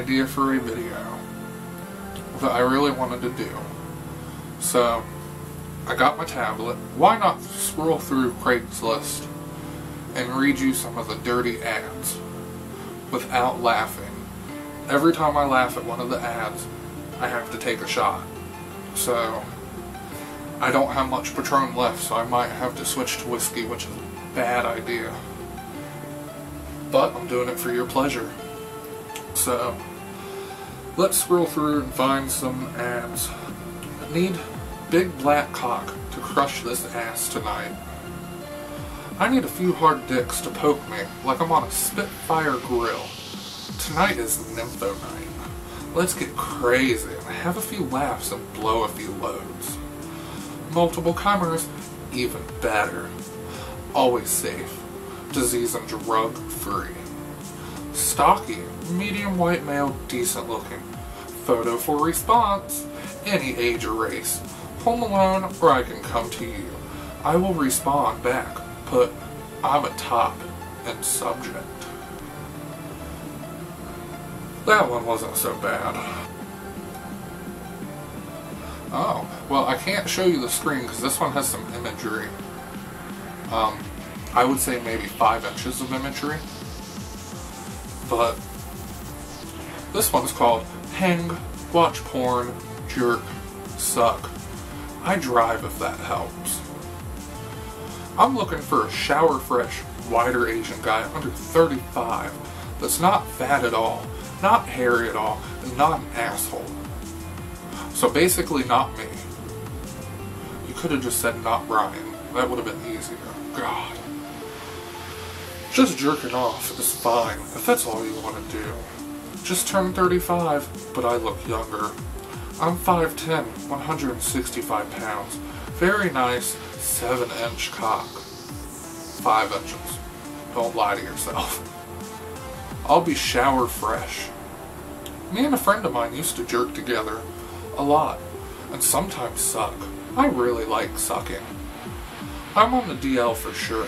idea for a video that I really wanted to do. So, I got my tablet. Why not scroll through Craigslist and read you some of the dirty ads without laughing? Every time I laugh at one of the ads, I have to take a shot. So, I don't have much Patron left, so I might have to switch to whiskey, which is a bad idea. But I'm doing it for your pleasure. So, let's scroll through and find some ads. I need big black cock to crush this ass tonight. I need a few hard dicks to poke me like I'm on a Spitfire grill. Tonight is Nympho night. Let's get crazy and have a few laughs and blow a few loads. Multiple comers, even better. Always safe, disease and drug free. Stocky, medium white male, decent looking. Photo for response, any age or race. Home alone, or I can come to you. I will respond back, put I'm a top and subject. That one wasn't so bad. Oh, well I can't show you the screen because this one has some imagery. Um, I would say maybe five inches of imagery. But this one's called Hang, Watch Porn, Jerk, Suck. I drive if that helps. I'm looking for a shower fresh, wider Asian guy under 35 that's not fat at all, not hairy at all, and not an asshole. So basically not me. You could have just said not Ryan. That would have been easier. God. Just jerking off is fine, if that's all you want to do. Just turned 35, but I look younger. I'm 5'10", 165 pounds. Very nice, 7-inch cock. 5 inches. Don't lie to yourself. I'll be shower fresh. Me and a friend of mine used to jerk together. A lot. And sometimes suck. I really like sucking. I'm on the DL for sure.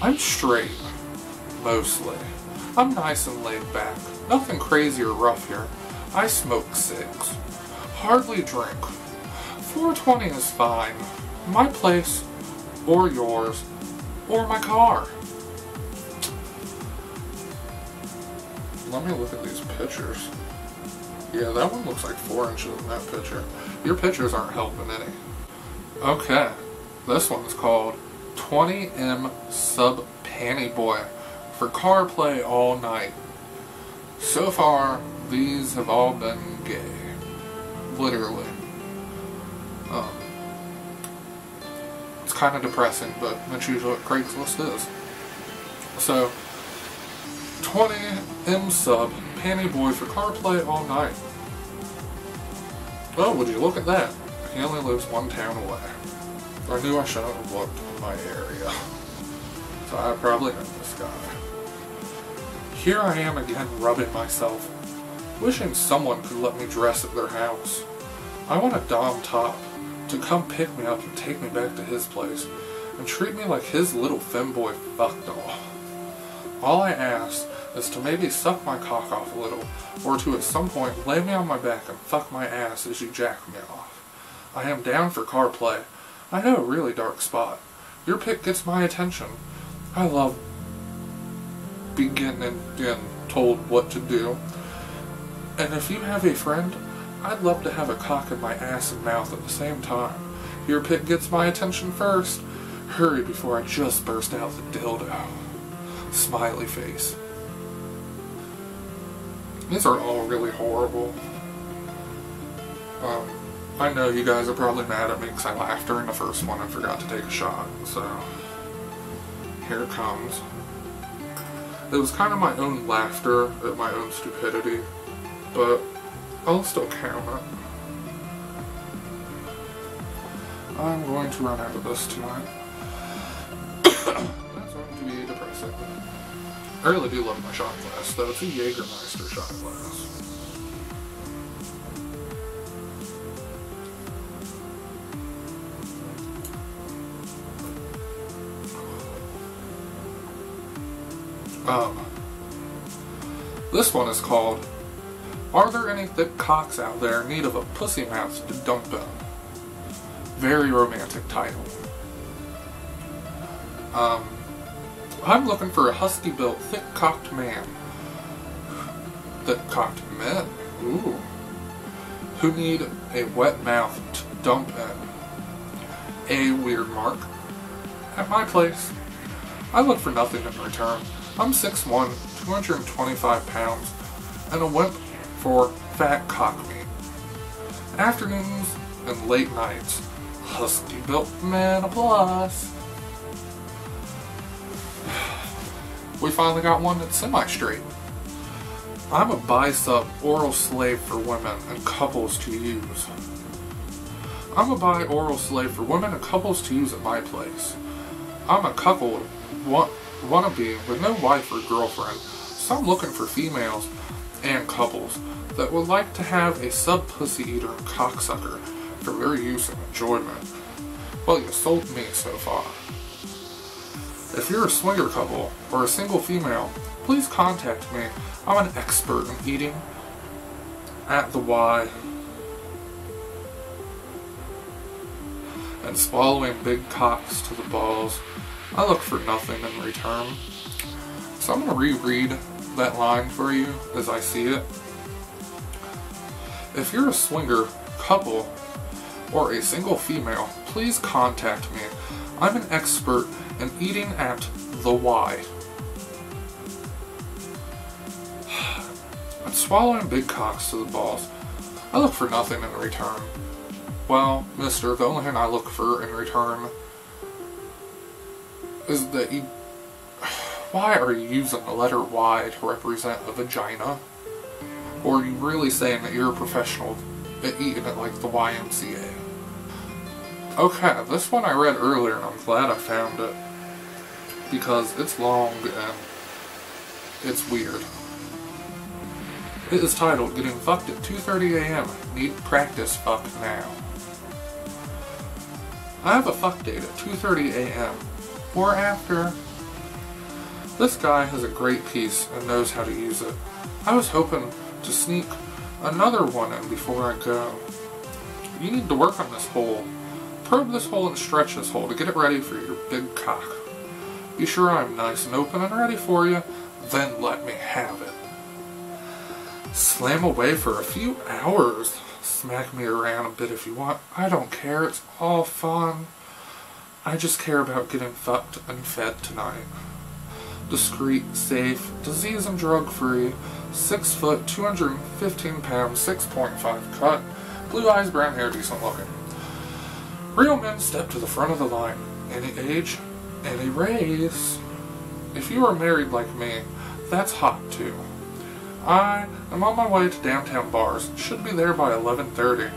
I'm straight. Mostly. I'm nice and laid back. Nothing crazy or rough here. I smoke cigs. Hardly drink. 420 is fine. My place, or yours, or my car. Let me look at these pictures. Yeah, that one looks like four inches in that picture. Your pictures aren't helping any. Okay, this one's called 20M Sub Panty Boy for car play all night. So far, these have all been gay. Literally. Um, it's kind of depressing, but that's usually what Craigslist is. So, 20 M sub panty boy for car play all night. Oh, would you look at that? He only lives one town away. I knew I shouldn't have looked in my area. I probably know this guy. Here I am again rubbing myself, wishing someone could let me dress at their house. I want a Dom top to come pick me up and take me back to his place and treat me like his little femboy fuck doll. All I ask is to maybe suck my cock off a little, or to at some point lay me on my back and fuck my ass as you jack me off. I am down for car play. I know a really dark spot. Your pick gets my attention. I love being and, told what to do. And if you have a friend, I'd love to have a cock in my ass and mouth at the same time. Your pick gets my attention first. Hurry before I just burst out the dildo. Smiley face. These are all really horrible. Um, I know you guys are probably mad at me because I laughed during the first one and forgot to take a shot, so here comes. It was kind of my own laughter at my own stupidity, but I'll still count it. I'm going to run out of this tonight. That's going to be depressing. I really do love my shot glass, though. It's a Jägermeister shot glass. Um, this one is called Are There Any Thick Cocks Out There in Need of a Pussy Mouth to Dump In? Very romantic title. Um, I'm looking for a husky built, thick cocked man. Thick cocked men? Ooh. Who need a wet mouth to dump in? A weird mark. At my place, I look for nothing in return. I'm 6'1, 225 pounds, and a wimp for fat cock meat. Afternoons and late nights, husky built man plus. We finally got one that's semi-straight. I'm a bi-sub oral slave for women and couples to use. I'm a bi oral slave for women and couples to use at my place. I'm a couple wannabe with no wife or girlfriend, so I'm looking for females and couples that would like to have a sub pussy eater cocksucker for their use and enjoyment. Well, you sold me so far. If you're a swinger couple or a single female, please contact me. I'm an expert in eating at the Y and swallowing big cocks to the balls. I look for nothing in return. So I'm going to reread that line for you as I see it. If you're a swinger, couple, or a single female, please contact me. I'm an expert in eating at the Y. And swallowing big cocks to the balls. I look for nothing in return. Well, mister, the only thing I look for in return is that you... Why are you using the letter Y to represent a vagina? Or are you really saying that you're a professional at eating it like the YMCA? Okay, this one I read earlier and I'm glad I found it. Because it's long and it's weird. It is titled Getting Fucked at 2.30 a.m. Need Practice Fuck Now. I have a fuck date at 2.30 a.m or after. This guy has a great piece and knows how to use it. I was hoping to sneak another one in before I go. You need to work on this hole. Probe this hole and stretch this hole to get it ready for your big cock. Be sure I'm nice and open and ready for you, then let me have it. Slam away for a few hours. Smack me around a bit if you want. I don't care, it's all fun. I just care about getting fucked and fed tonight. Discreet, safe, disease and drug free, 6 foot, 215 pounds, 6.5 cut, blue eyes, brown hair, decent looking. Real men step to the front of the line. Any age, any race. If you are married like me, that's hot too. I am on my way to downtown bars. Should be there by 11.30.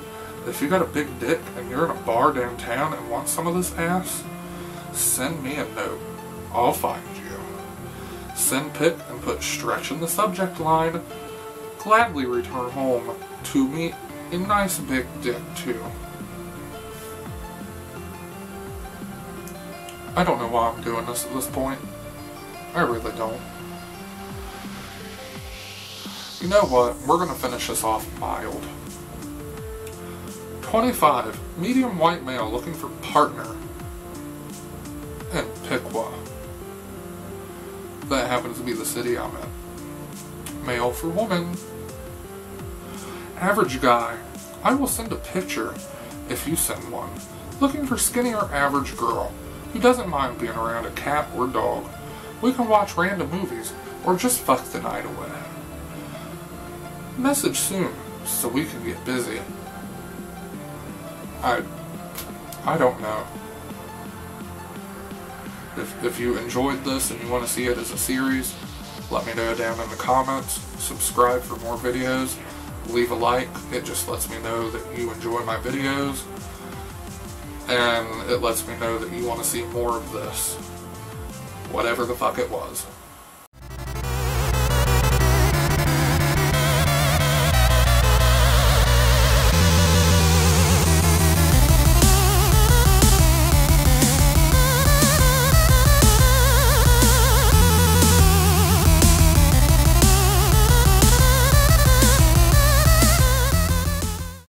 If you got a big dick and you're in a bar downtown and want some of this ass, send me a note. I'll find you. Send pic and put stretch in the subject line. Gladly return home to me a nice big dick too. I don't know why I'm doing this at this point. I really don't. You know what? We're gonna finish this off mild. 25. Medium white male looking for partner. In Piqua. That happens to be the city I'm in. Male for woman. Average guy. I will send a picture if you send one. Looking for skinny or average girl who doesn't mind being around a cat or dog. We can watch random movies or just fuck the night away. Message soon so we can get busy. I, I don't know. If, if you enjoyed this and you want to see it as a series, let me know down in the comments. Subscribe for more videos. Leave a like. It just lets me know that you enjoy my videos. And it lets me know that you want to see more of this. Whatever the fuck it was.